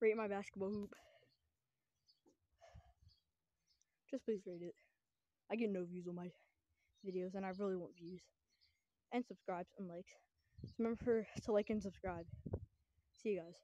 Rate my basketball hoop. Just please rate it. I get no views on my videos, and I really want views. And subscribes and likes. So remember to like and subscribe. See you guys.